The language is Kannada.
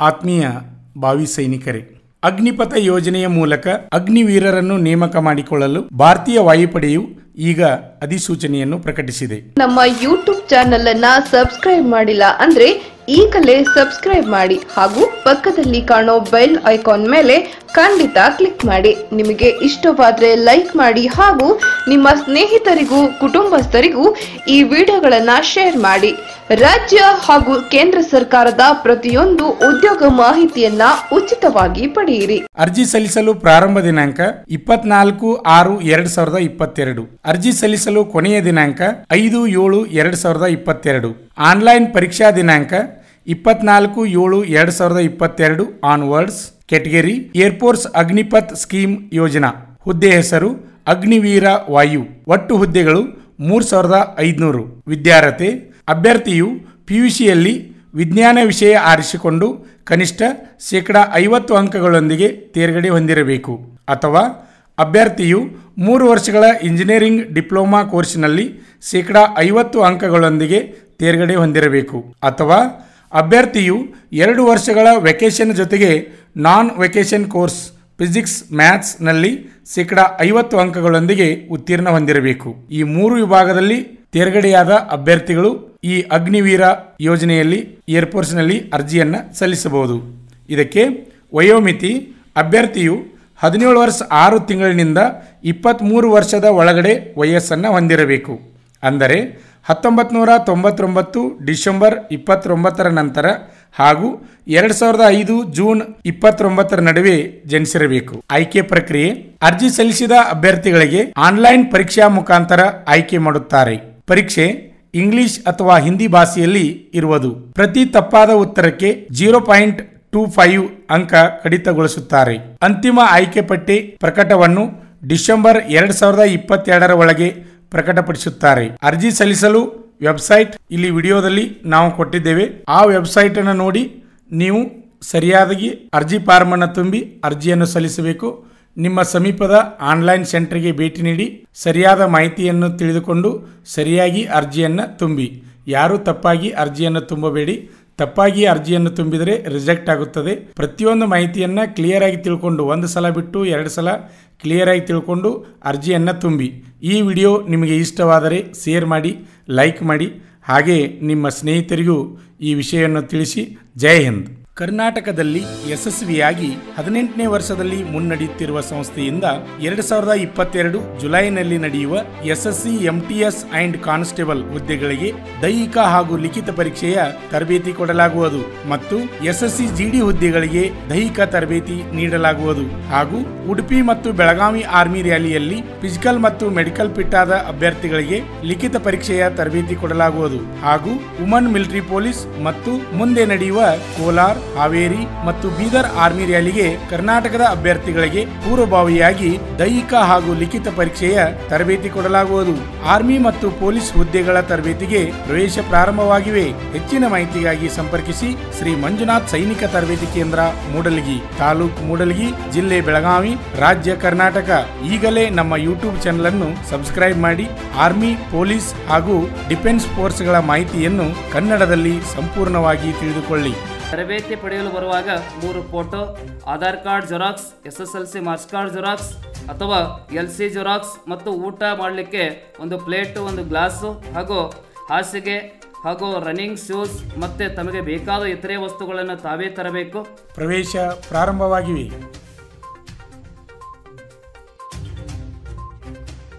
ಆತ್ಮೀಯ ಭಾವಿ ಸೈನಿಕರೇ, ಅಗ್ನಿಪಥ ಯೋಜನೆಯ ಮೂಲಕ ಅಗ್ನಿವೀರರನ್ನು ನೇಮಕ ಮಾಡಿಕೊಳ್ಳಲು ಭಾರತೀಯ ವಾಯುಪಡೆಯು ಈಗ ಅಧಿಸೂಚನೆಯನ್ನು ಪ್ರಕಟಿಸಿದೆ. ನಮ್ಮ ಯೂಟ್ಯೂಬ್ ಚಾನೆಲ್ ಅನ್ನ ಸಬ್ಸ್ಕ್ರೈಬ್ ಮಾಡಿಲ್ಲ ಅಂದ್ರೆ ಈಗಲೇ ಸಬ್ಸ್ಕ್ರೈಬ್ ಮಾಡಿ ಹಾಗೂ ಪಕ್ಕದಲ್ಲಿ ಕಾಣೋ ಬೆಲ್ ಐಕಾನ್ ಮೇಲೆ ಖಂಡಿತ ಕ್ಲಿಕ್ ಮಾಡಿ. ನಿಮಗೆ ಇಷ್ಟವಾದರೆ ಲೈಕ್ ಮಾಡಿ ಹಾಗೂ ನಿಮ್ಮ ಸ್ನೇಹಿತರಿಗೂ, ಕುಟುಂಬಸ್ಥರಿಗೂ ಈ ವಿಡಿಯೋಗಳನ್ನು ಶೇರ್ ಮಾಡಿ. ರಾಜ್ಯ ಹಾಗೂ ಕೇಂದ್ರ ಸರ್ಕಾರದ ಪ್ರತಿಯೊಂದು ಉದ್ಯೋಗ ಮಾಹಿತಿಯನ್ನ ಉಚಿತವಾಗಿ ಪಡೆಯಿರಿ. ಅರ್ಜಿ ಸಲ್ಲಿಸಲು ಪ್ರಾರಂಭ ದಿನಾಂಕ ಇಪ್ಪತ್ನಾಲ್ಕು ಆರು ಎರಡ್ ಸಾವಿರದ ಇಪ್ಪತ್ತೆರಡು. ಅರ್ಜಿ ಸಲ್ಲಿಸಲು ಕೊನೆಯ ದಿನಾಂಕ ಐದು ಏಳು ಎರಡ್ ಸಾವಿರದ ಇಪ್ಪತ್ತೆರಡು. ಆನ್ಲೈನ್ ಪರೀಕ್ಷಾ ದಿನಾಂಕ ಇಪ್ಪತ್ನಾಲ್ಕು ಏಳು ಎರಡ್ ಸಾವಿರದ ಇಪ್ಪತ್ತೆರಡು onwards category air force Agnipath scheme ಯೋಜನಾ. ಹುದ್ದೆ ಹೆಸರು ಅಗ್ನಿವೀರ ವಾಯು. ಒಟ್ಟು ಹುದ್ದೆಗಳು ಮೂರು ಸಾವಿರದ ಐದುನೂರು. ವಿದ್ಯಾರ್ಹತೆ, ಅಭ್ಯರ್ಥಿಯು ಪಿಯುಸಿಯಲ್ಲಿ ವಿಜ್ಞಾನ ವಿಷಯ ಆರಿಸಿಕೊಂಡು ಕನಿಷ್ಠ ಶೇಕಡ ಐವತ್ತು ಅಂಕಗಳೊಂದಿಗೆ ತೇರ್ಗಡೆ ಹೊಂದಿರಬೇಕು. ಅಥವಾ ಅಭ್ಯರ್ಥಿಯು ಮೂರು ವರ್ಷಗಳ ಇಂಜಿನಿಯರಿಂಗ್ ಡಿಪ್ಲೊಮಾ ಕೋರ್ಸಿನಲ್ಲಿ ಶೇಕಡ ಐವತ್ತು ಅಂಕಗಳೊಂದಿಗೆ ತೇರ್ಗಡೆ ಹೊಂದಿರಬೇಕು. ಅಥವಾ ಅಭ್ಯರ್ಥಿಯು ಎರಡು ವರ್ಷಗಳ ವೆಕೇಷನ್ ಜೊತೆಗೆ ನಾನ್ ವೆಕೇಷನ್ ಕೋರ್ಸ್ ಫಿಸಿಕ್ಸ್ ಮ್ಯಾಥ್ಸ್ನಲ್ಲಿ ಶೇಕಡ ಐವತ್ತು ಅಂಕಗಳೊಂದಿಗೆ ಉತ್ತೀರ್ಣ ಹೊಂದಿರಬೇಕು. ಈ ಮೂರು ವಿಭಾಗದಲ್ಲಿ ತೇರ್ಗಡೆಯಾದ ಅಭ್ಯರ್ಥಿಗಳು ಈ ಅಗ್ನಿವೀರ ಯೋಜನೆಯಲ್ಲಿ ಏರ್ಫೋರ್ಸ್ನಲ್ಲಿ ಅರ್ಜಿಯನ್ನು ಸಲ್ಲಿಸಬಹುದು. ಇದಕ್ಕೆ ವಯೋಮಿತಿ, ಅಭ್ಯರ್ಥಿಯು ಹದಿನೇಳು ವರ್ಷ ಆರು ತಿಂಗಳಿನಿಂದ ಇಪ್ಪತ್ತ್ಮೂರು ವರ್ಷದ ಒಳಗಡೆ ವಯಸ್ಸನ್ನು ಹೊಂದಿರಬೇಕು. ಅಂದರೆ ಹತ್ತೊಂಬತ್ತು ನೂರ ತೊಂಬತ್ತೊಂಬತ್ತು ಡಿಸೆಂಬರ್ ಇಪ್ಪತ್ತೊಂಬತ್ತರ ನಂತರ ಹಾಗೂ ಎರಡು ಸಾವಿರದ ಐದು ಜೂನ್ ಇಪ್ಪತ್ತೊಂಬತ್ತರ ನಡುವೆ ಜನಿಸಿರಬೇಕು. ಆಯ್ಕೆ ಪ್ರಕ್ರಿಯೆ. ಅರ್ಜಿ ಸಲ್ಲಿಸಿದ ಅಭ್ಯರ್ಥಿಗಳಿಗೆ ಆನ್ಲೈನ್ ಪರೀಕ್ಷಾ ಮುಖಾಂತರ ಆಯ್ಕೆ ಮಾಡುತ್ತಾರೆ. ಪರೀಕ್ಷೆ ಇಂಗ್ಲಿಷ್ ಅಥವಾ ಹಿಂದಿ ಭಾಷೆಯಲ್ಲಿ ಇರುವುದು. ಪ್ರತಿ ತಪ್ಪಾದ ಉತ್ತರಕ್ಕೆ ಜೀರೋ ಪಾಯಿಂಟ್ ಟೂ ಫೈವ್ ಅಂಕ ಕಡಿತಗೊಳಿಸುತ್ತಾರೆ. ಅಂತಿಮ ಆಯ್ಕೆ ಪಟ್ಟಿ ಪ್ರಕಟವನ್ನು ಡಿಸೆಂಬರ್ ಎರಡ್ ಸಾವಿರದ ಇಪ್ಪತ್ತೆರಡರ ಒಳಗೆ ಪ್ರಕಟಪಡಿಸುತ್ತಾರೆ. ಅರ್ಜಿ ಸಲ್ಲಿಸಲು ವೆಬ್ಸೈಟ್ ಇಲ್ಲಿ ವಿಡಿಯೋದಲ್ಲಿ ನಾವು ಕೊಟ್ಟಿದ್ದೇವೆ. ಆ ವೆಬ್ಸೈಟ್ ಅನ್ನು ನೋಡಿ, ನೀವು ಸರಿಯಾದಾಗಿ ಅರ್ಜಿ ಫಾರ್ಮ್ ಅನ್ನು ತುಂಬಿ ಅರ್ಜಿಯನ್ನು ಸಲ್ಲಿಸಬೇಕು. ನಿಮ್ಮ ಸಮೀಪದ ಆನ್ಲೈನ್ ಸೆಂಟರ್ಗೆ ಭೇಟಿ ನೀಡಿ, ಸರಿಯಾದ ಮಾಹಿತಿಯನ್ನು ತಿಳಿದುಕೊಂಡು ಸರಿಯಾಗಿ ಅರ್ಜಿಯನ್ನು ತುಂಬಿ. ಯಾರೂ ತಪ್ಪಾಗಿ ಅರ್ಜಿಯನ್ನು ತುಂಬಬೇಡಿ. ತಪ್ಪಾಗಿ ಅರ್ಜಿಯನ್ನು ತುಂಬಿದರೆ ರಿಜೆಕ್ಟ್ ಆಗುತ್ತದೆ. ಪ್ರತಿಯೊಂದು ಮಾಹಿತಿಯನ್ನು ಕ್ಲಿಯರ್ ಆಗಿ ತಿಳ್ಕೊಂಡು ಒಂದು ಸಲ ಬಿಟ್ಟು ಎರಡು ಸಲ ಕ್ಲಿಯರ್ ಆಗಿ ತಿಳ್ಕೊಂಡು ಅರ್ಜಿಯನ್ನು ತುಂಬಿ. ಈ ವಿಡಿಯೋ ನಿಮಗೆ ಇಷ್ಟವಾದರೆ ಶೇರ್ ಮಾಡಿ ಲೈಕ್ ಮಾಡಿ. ಹಾಗೆ ನಿಮ್ಮ ಸ್ನೇಹಿತರಿಗೂ ಈ ವಿಷಯವನ್ನು ತಿಳಿಸಿ. ಜೈ ಹಿಂದ್. ಕರ್ನಾಟಕದಲ್ಲಿ ಯಶಸ್ವಿಯಾಗಿ ಹದಿನೆಂಟನೇ ವರ್ಷದಲ್ಲಿ ಮುನ್ನಡೆಯುತ್ತಿರುವ ಸಂಸ್ಥೆಯಿಂದ ಎರಡು ಸಾವಿರದ ಇಪ್ಪತ್ತೆರಡು ಜುಲೈನಲ್ಲಿ ನಡೆಯುವ ಎಸ್ಎಸ್ಸಿ ಎಂಟಿಎಸ್ ಅಂಡ್ ಕಾನ್ಸ್ಟೇಬಲ್ ಹುದ್ದೆಗಳಿಗೆ ದೈಹಿಕ ಹಾಗೂ ಲಿಖಿತ ಪರೀಕ್ಷೆಯ ತರಬೇತಿ ಕೊಡಲಾಗುವುದು ಮತ್ತು ಎಸ್ಎಸ್ಸಿ ಜಿಡಿ ಹುದ್ದೆಗಳಿಗೆ ದೈಹಿಕ ತರಬೇತಿ ನೀಡಲಾಗುವುದು ಹಾಗೂ ಉಡುಪಿ ಮತ್ತು ಬೆಳಗಾವಿ ಆರ್ಮಿ ರ್ಯಾಲಿಯಲ್ಲಿ ಫಿಸಿಕಲ್ ಮತ್ತು ಮೆಡಿಕಲ್ ಫಿಟ್ ಆದ ಅಭ್ಯರ್ಥಿಗಳಿಗೆ ಲಿಖಿತ ಪರೀಕ್ಷೆಯ ತರಬೇತಿ ಕೊಡಲಾಗುವುದು ಹಾಗೂ ವುಮನ್ ಮಿಲಿಟರಿ ಪೊಲೀಸ್ ಮತ್ತು ಮುಂದೆ ನಡೆಯುವ ಕೋಲಾರ್ ಹಾವೇರಿ ಮತ್ತು ಬೀದರ್ ಆರ್ಮಿ ರ್ಯಾಲಿಗೆ ಕರ್ನಾಟಕದ ಅಭ್ಯರ್ಥಿಗಳಿಗೆ ಪೂರ್ವಭಾವಿಯಾಗಿ ದೈಹಿಕ ಹಾಗೂ ಲಿಖಿತ ಪರೀಕ್ಷೆಯ ತರಬೇತಿ ಕೊಡಲಾಗುವುದು. ಆರ್ಮಿ ಮತ್ತು ಪೊಲೀಸ್ ಹುದ್ದೆಗಳ ತರಬೇತಿಗೆ ಪ್ರವೇಶ ಪ್ರಾರಂಭವಾಗಿವೆ. ಹೆಚ್ಚಿನ ಮಾಹಿತಿಗಾಗಿ ಸಂಪರ್ಕಿಸಿ ಶ್ರೀ ಮಂಜುನಾಥ್ ಸೈನಿಕ ತರಬೇತಿ ಕೇಂದ್ರ ಮೂಡಲಗಿ, ತಾಲೂಕು ಮೂಡಲಗಿ, ಜಿಲ್ಲೆ ಬೆಳಗಾವಿ, ರಾಜ್ಯ ಕರ್ನಾಟಕ. ಈಗಲೇ ನಮ್ಮ ಯೂಟ್ಯೂಬ್ ಚಾನೆಲ್ ಅನ್ನು ಸಬ್ಸ್ಕ್ರೈಬ್ ಮಾಡಿ ಆರ್ಮಿ, ಪೊಲೀಸ್ ಹಾಗೂ ಡಿಫೆನ್ಸ್ ಫೋರ್ಸ್ಗಳ ಮಾಹಿತಿಯನ್ನು ಕನ್ನಡದಲ್ಲಿ ಸಂಪೂರ್ಣವಾಗಿ ತಿಳಿದುಕೊಳ್ಳಿ. ತರಬೇತಿ ಪಡೆಯಲು ಬರುವಾಗ ಮೂರು photo, Aadhaar card xerox, S S L C marks card xerox ಅಥವಾ ಎಲ್ ಸಿ ಜೆರಾಕ್ಸ್ ಮತ್ತು ಊಟ ಮಾಡಲಿಕ್ಕೆ ಒಂದು ಪ್ಲೇಟು, ಒಂದು ಗ್ಲಾಸು ಹಾಗೂ ಹಾಸಿಗೆ ಹಾಗೂ ರನ್ನಿಂಗ್ ಶೂಸ್ ಮತ್ತು ತಮಗೆ ಬೇಕಾದ ಇತರೆ ವಸ್ತುಗಳನ್ನು ತಾವೇ ತರಬೇಕು. ಪ್ರವೇಶ ಪ್ರಾರಂಭವಾಗಿವೆ.